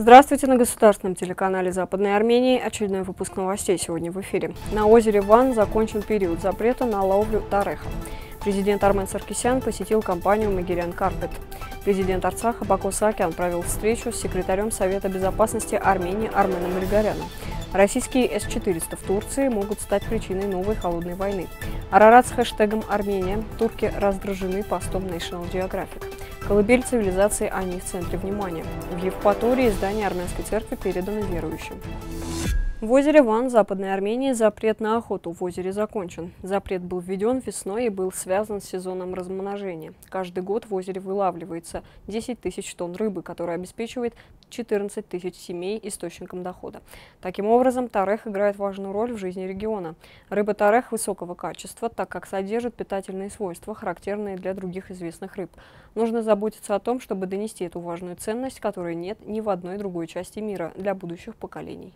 Здравствуйте на государственном телеканале Западной Армении. Очередной выпуск новостей сегодня в эфире. На озере Ван закончен период запрета на ловлю тареха. Президент Армен Саркисян посетил компанию «Магирян Карпет». Президент Арцаха Баку Саакян провел встречу с секретарем Совета безопасности Армении Арменом Григоряном. Российские С-400 в Турции могут стать причиной новой холодной войны. Арарат с хэштегом «Армения». Турки раздражены постом National Geographic. Колыбель цивилизации они в центре внимания. В Евпатории здание армянской церкви передано верующим. В озере Ван, Западной Армении, запрет на охоту в озере закончен. Запрет был введен весной и был связан с сезоном размножения. Каждый год в озере вылавливается 10 тысяч тонн рыбы, которая обеспечивает 14 тысяч семей источником дохода. Таким образом, тарех играет важную роль в жизни региона. Рыба тарех высокого качества, так как содержит питательные свойства, характерные для других известных рыб. Нужно заботиться о том, чтобы донести эту важную ценность, которой нет ни в одной другой части мира для будущих поколений.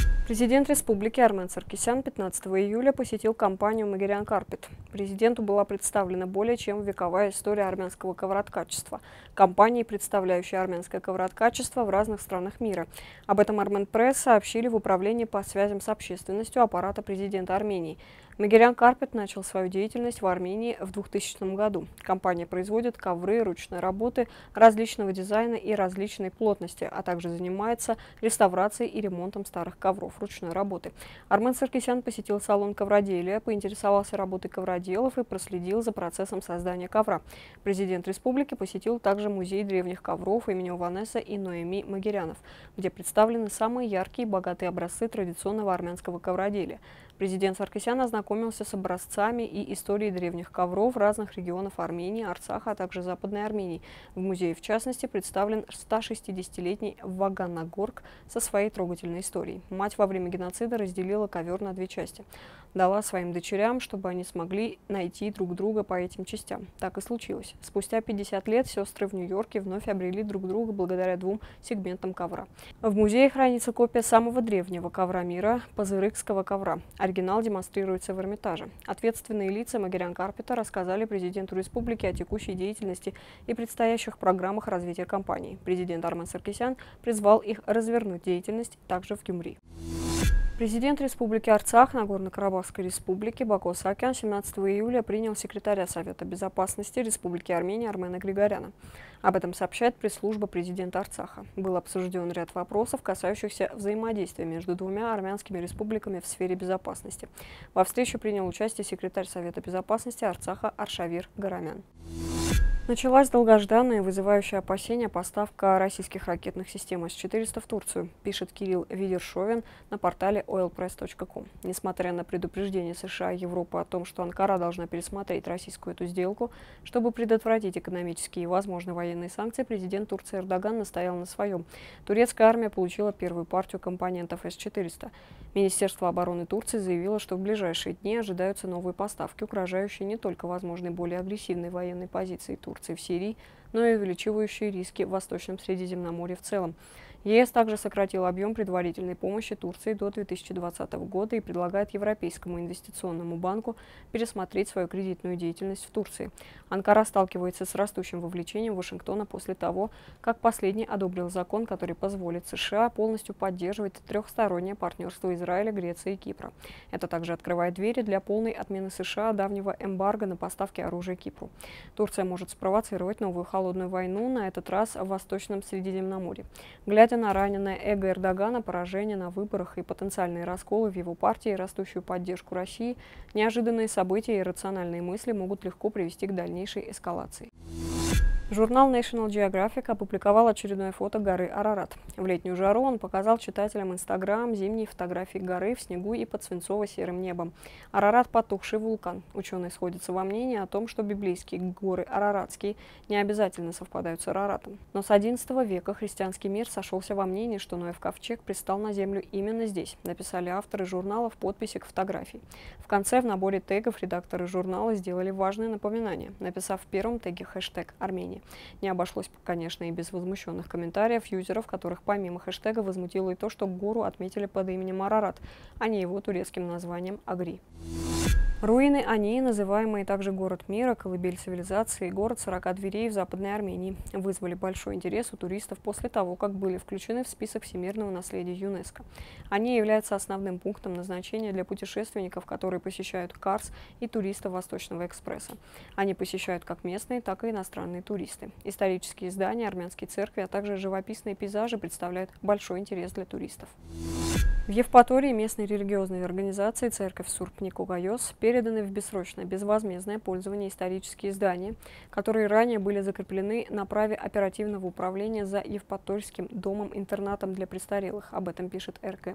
life. Президент республики Армен Саркисян 15 июля посетил компанию «Магирян Карпет». Президенту была представлена более чем вековая история армянского ковроткачества, компании, представляющей армянское ковроткачество в разных странах мира. Об этом Армен Пресс сообщили в Управлении по связям с общественностью аппарата президента Армении. Магирян Карпет начал свою деятельность в Армении в 2000 году. Компания производит ковры ручной работы различного дизайна и различной плотности, а также занимается реставрацией и ремонтом старых ковров ручной работы. Армен Саркисян посетил салон ковроделия, поинтересовался работой ковроделов и проследил за процессом создания ковра. Президент республики посетил также музей древних ковров имени Ванесса и Ноэми Магирянов, где представлены самые яркие и богатые образцы традиционного армянского ковроделия. Президент Саркисян ознакомился с образцами и историей древних ковров разных регионов Армении, Арцаха, а также Западной Армении. В музее, в частности, представлен 160-летний Ваганагорг со своей трогательной историей. Мать во время геноцида разделила ковер на две части. Дала своим дочерям, чтобы они смогли найти друг друга по этим частям. Так и случилось. Спустя 50 лет сестры в Нью-Йорке вновь обрели друг друга благодаря двум сегментам ковра. В музее хранится копия самого древнего ковра мира – пазырыкского ковра. Оригинал демонстрируется в Эрмитаже. Ответственные лица Магирян Карпета рассказали президенту республики о текущей деятельности и предстоящих программах развития компании. Президент Армен Саркисян призвал их развернуть деятельность также в Гюмри. Президент Республики Арцах Нагорно-Карабахской Республики Бако Саакян 17 июля принял секретаря Совета Безопасности Республики Армения Армена Григоряна. Об этом сообщает пресс-служба президента Арцаха. Был обсужден ряд вопросов, касающихся взаимодействия между двумя армянскими республиками в сфере безопасности. Во встрече принял участие секретарь Совета Безопасности Арцаха Аршавир Гарамян. Началась долгожданная и вызывающая опасения поставка российских ракетных систем С-400 в Турцию, пишет Кирилл Видершовен на портале oilpress.com. Несмотря на предупреждение США и Европы о том, что Анкара должна пересмотреть российскую эту сделку, чтобы предотвратить экономические и, возможно, военные санкции, президент Турции Эрдоган настоял на своем. Турецкая армия получила первую партию компонентов С-400. Министерство обороны Турции заявило, что в ближайшие дни ожидаются новые поставки, угрожающие не только возможной более агрессивной военной позиции Турции, Турции в Сирии, но и увеличивающие риски в Восточном Средиземноморье в целом. ЕС также сократил объем предварительной помощи Турции до 2020 года и предлагает Европейскому инвестиционному банку пересмотреть свою кредитную деятельность в Турции. Анкара сталкивается с растущим вовлечением Вашингтона после того, как последний одобрил закон, который позволит США полностью поддерживать трехстороннее партнерство Израиля, Греции и Кипра. Это также открывает двери для полной отмены США давнего эмбарго на поставки оружия Кипру. Турция может спровоцировать новую холодную войну, на этот раз в Восточном Средиземноморье. Глядя Глядя на раненое эго Эрдогана, поражение на выборах и потенциальные расколы в его партии растущую поддержку России, неожиданные события и рациональные мысли могут легко привести к дальнейшей эскалации. Журнал National Geographic опубликовал очередное фото горы Арарат. В летнюю жару он показал читателям Инстаграм зимние фотографии горы в снегу и под свинцово-серым небом. Арарат – потухший вулкан. Ученые сходятся во мнении о том, что библейские горы Араратские не обязательно совпадают с Араратом. Но с XI века христианский мир сошелся во мнении, что Ноев ковчег пристал на землю именно здесь, написали авторы журнала в подписи к фотографии. В конце в наборе тегов редакторы журнала сделали важное напоминание, написав в первом теге хэштег «Армения». Не обошлось, конечно, и без возмущенных комментариев юзеров, которых помимо хэштега возмутило и то, что гору отметили под именем Арарат, а не его турецким названием Агри. Руины они, называемые также город мира, колыбель цивилизации и город 40 дверей в Западной Армении, вызвали большой интерес у туристов после того, как были включены в список всемирного наследия ЮНЕСКО. Они являются основным пунктом назначения для путешественников, которые посещают Карс и туристов Восточного экспресса. Они посещают как местные, так и иностранные туристы. Исторические здания, армянские церкви, а также живописные пейзажи представляют большой интерес для туристов. В Евпатории местной религиозной организации «Церковь Сурпник-Угайос» переданы в бессрочное безвозмездное пользование исторические здания, которые ранее были закреплены на праве оперативного управления за Евпаторским домом-интернатом для престарелых. Об этом пишет РК.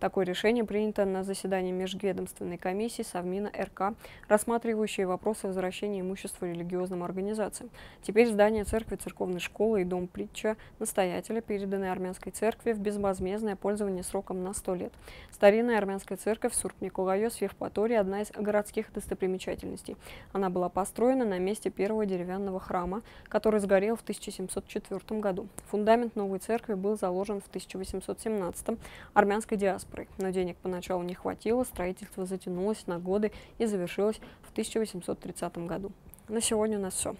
Такое решение принято на заседании межведомственной комиссии Совмина РК, рассматривающей вопросы возвращения имущества религиозным организациям. Теперь здания церкви, церковной школы и дом притча настоятеля переданы армянской церкви в безвозмездное пользование сроком на 100 100 лет. Старинная армянская церковь Сурпникугайос в Евпатории – одна из городских достопримечательностей. Она была построена на месте первого деревянного храма, который сгорел в 1704 году. Фундамент новой церкви был заложен в 1817 армянской диаспорой, но денег поначалу не хватило, строительство затянулось на годы и завершилось в 1830 году. На сегодня у нас все.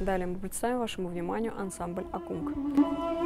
Далее мы представим вашему вниманию ансамбль «Акунг».